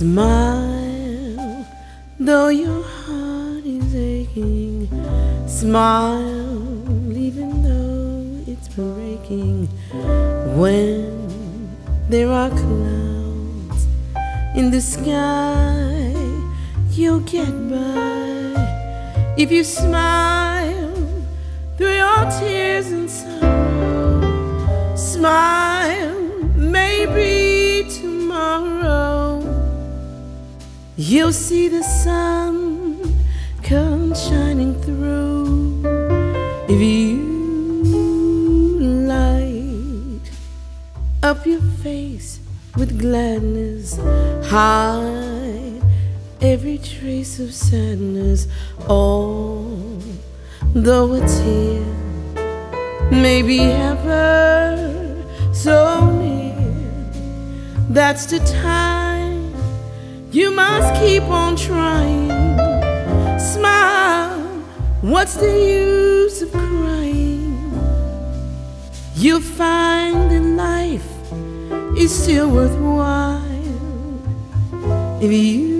Smile, though your heart is aching. Smile, even though it's breaking. When there are clouds in the sky, you'll get by if you smile through your tears and sorrow. Smile, you'll see the sun come shining through. If you light up your face with gladness, hide every trace of sadness. Although a tear may be ever so near, that's the time you must keep on trying. Smile, what's the use of crying? You'll find that life is still worthwhile if you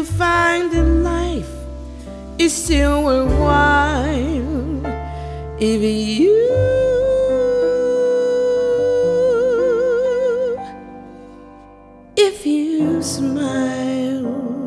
you'll find that life is still worthwhile. If you if you smile